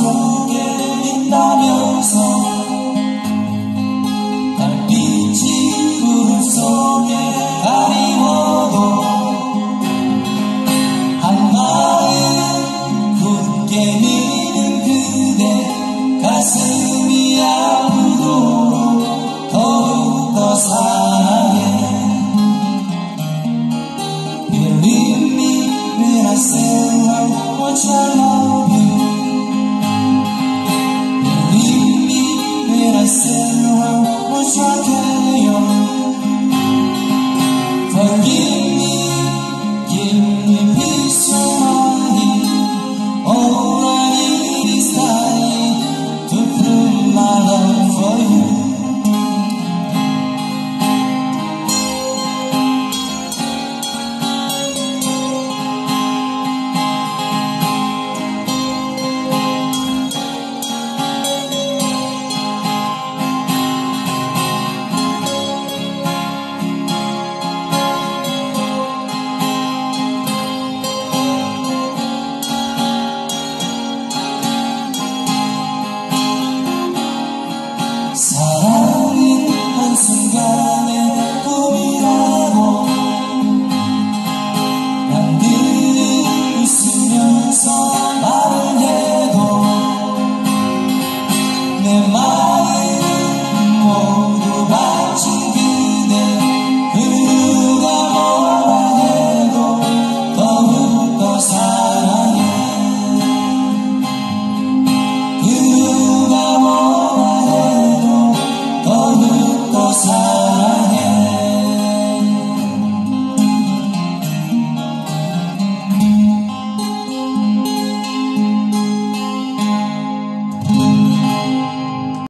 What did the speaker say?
숨길이 있다면 Satan. Yes.